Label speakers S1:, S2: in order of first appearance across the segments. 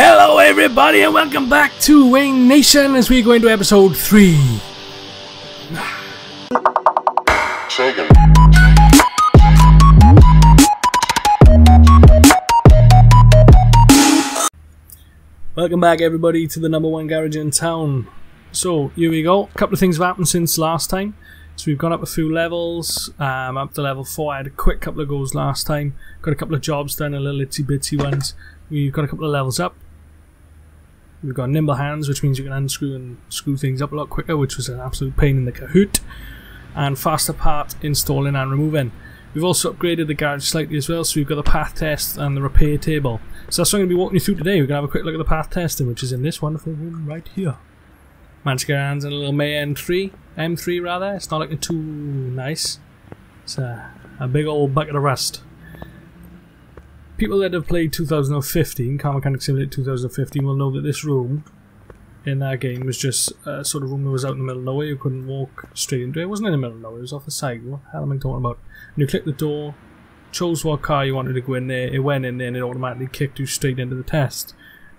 S1: Hello, everybody, and welcome back to Wayne Nation as we go into episode 3.
S2: Shaken.
S1: Welcome back, everybody, to the number one garage in town. So, here we go. A couple of things have happened since last time. So, we've gone up a few levels, um, up to level 4. I had a quick couple of goals last time. Got a couple of jobs done, a little itsy bitsy ones. We've got a couple of levels up. We've got nimble hands, which means you can unscrew and screw things up a lot quicker, which was an absolute pain in the cahoot. And faster part installing and removing. We've also upgraded the garage slightly as well, so we've got the path test and the repair table. So that's what I'm going to be walking you through today. We're going to have a quick look at the path testing, which is in this wonderful room right here. To hands and a little May M3, M3 rather. It's not looking too nice. It's a, a big old bucket of rust. People that have played 2015, Car Mechanic Simulator 2015, will know that this room in that game was just a sort of room that was out in the middle of nowhere. You couldn't walk straight into it. It wasn't in the middle of nowhere, it was off the side. What the hell am I talking about? And you click the door, chose what car you wanted to go in there, it went in there and it automatically kicked you straight into the test.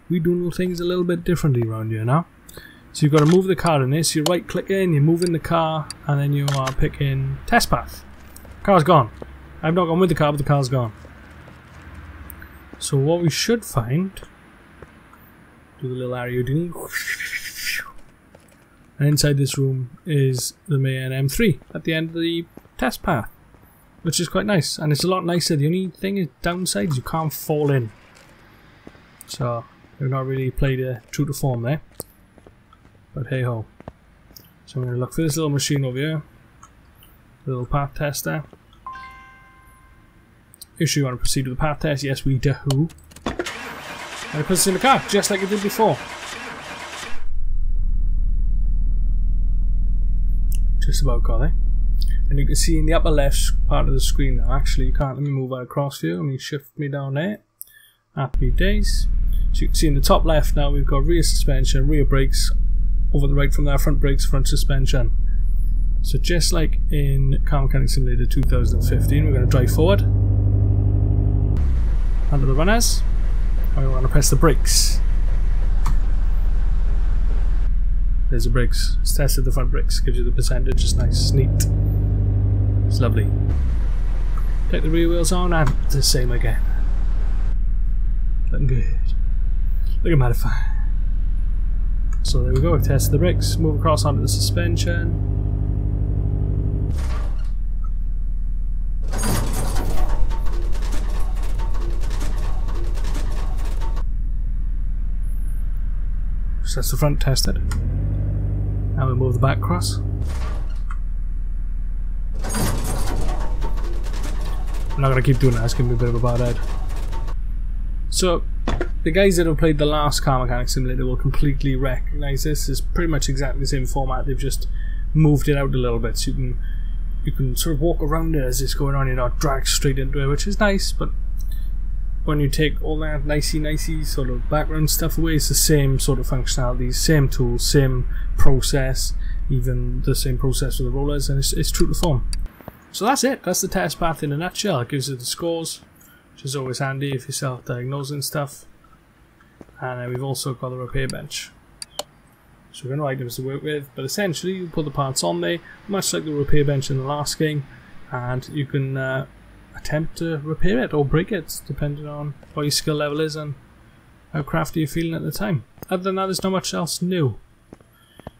S1: We do things a little bit differently around here now. So you've got to move the car in this, you right click in, you move in the car, and then you are picking test path. Car's gone. I've not gone with the car, but the car's gone. So what we should find, do the little area doing, and inside this room is the Mayen M3 at the end of the test path, which is quite nice, and it's a lot nicer. The only thing is downside is you can't fall in. So we've not really played a true to form there, but hey ho. So I'm going to look for this little machine over here, little path tester. You you want to proceed with the path test? Yes, we do. And it puts us in the car, just like it did before. Just about got it. And you can see in the upper left part of the screen now, actually you can't let me move that across view. Let me shift me down there. Happy days. So you can see in the top left now we've got rear suspension, rear brakes, over the right from there, front brakes, front suspension. So just like in Car Mechanic Simulator 2015, we're going to drive forward under the runners. We want to press the brakes. There's the brakes. It's tested the front brakes. Gives you the percentage. It's nice, neat. It's lovely. Take the rear wheels on and the same again. Looking good. Looking mighty fine. So there we go. We've tested the brakes. Move across onto the suspension. So that's the front tested. Now we move the back cross. I'm not going to keep doing that, it's going to be a bit of a bad head. So, the guys that have played the last Car Mechanic Simulator will completely recognise this. It's pretty much exactly the same format, they've just moved it out a little bit so you can you can sort of walk around it as it's going on, you're not dragged straight into it, which is nice, but when you take all that nicey nicey sort of background stuff away, it's the same sort of functionality, same tools, same process, even the same process with the rollers, and it's, it's true to form. So that's it, that's the test path in a nutshell. It gives you the scores, which is always handy if you're self-diagnosing stuff. And we've also got the repair bench. So we're going to items to work with, but essentially you put the parts on there, much like the repair bench in the last game, and you can uh, attempt to repair it or break it, depending on what your skill level is and how crafty you're feeling at the time. Other than that, there's not much else new.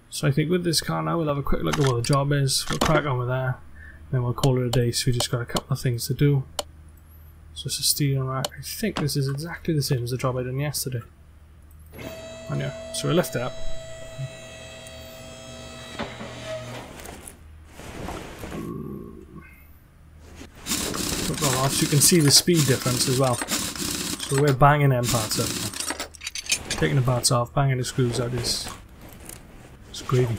S1: So I think with this car now, we'll have a quick look at what the job is, we'll crack on with that, then we'll call it a day, so we just got a couple of things to do. So it's a steering rack. I think this is exactly the same as the job I done yesterday. And yeah, so we lift it up. Off, you can see the speed difference as well. So we're banging them parts up. Taking the parts off, banging the screws out is it's gravy.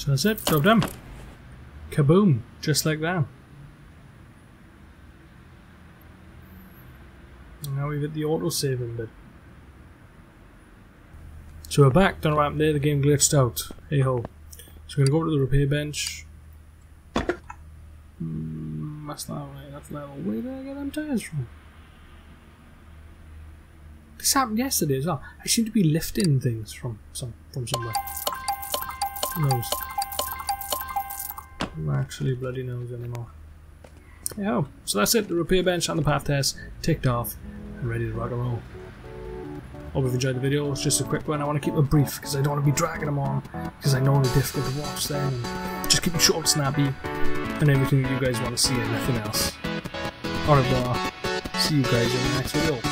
S1: So that's it, job done. Kaboom, just like that. Now we've hit the auto-saving bit. So we're back, don't know what happened there, the game glitched out. Hey ho. So we're gonna go to the repair bench. Mm, that's not right, that's level. Where did I get them tires from? This happened yesterday as well. I seem to be lifting things from some from somewhere. Who knows? Actually bloody knows anymore? Yeah, so that's it. The repair bench and the path test ticked off and ready to rock and roll. Hope you've enjoyed the video. It's just a quick one. I want to keep it brief because I don't want to be dragging them on because I know they're difficult to watch then. Just keep it short, snappy, and everything that you guys want to see and nothing else. Au revoir. See you guys in the next video.